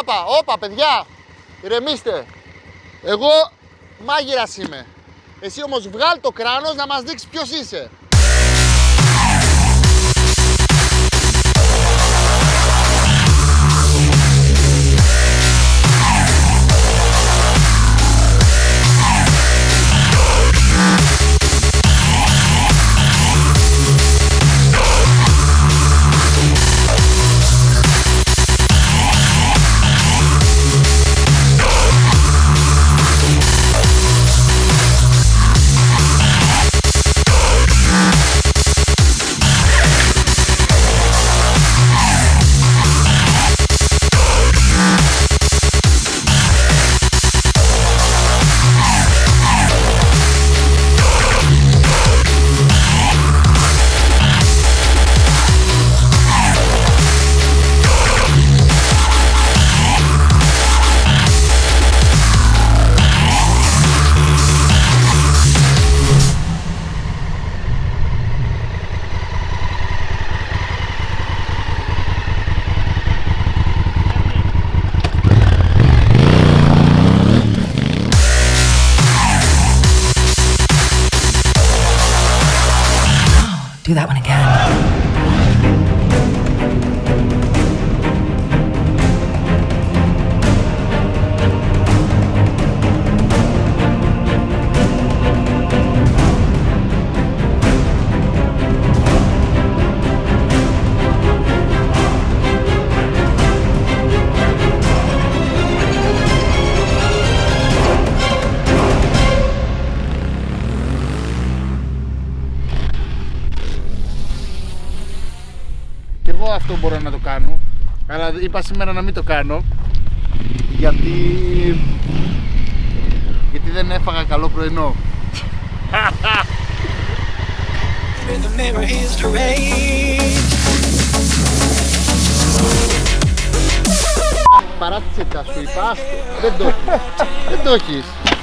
Όπα, όπα, παιδιά. Ηρεμήστε. Εγώ μάγειρας είμαι. Εσύ όμως βγάλ το κράνος να μας δείξεις ποιος είσαι. Do that one again. Εγώ αυτό μπορώ να το κάνω. Αλλά είπα σήμερα να μην το κάνω. Γιατί. Γιατί δεν έφαγα καλό πρωινό. The memories to rain. Παράτησε τα σου είπα, άστο. Δεν το έχεις. Δεν το έχεις.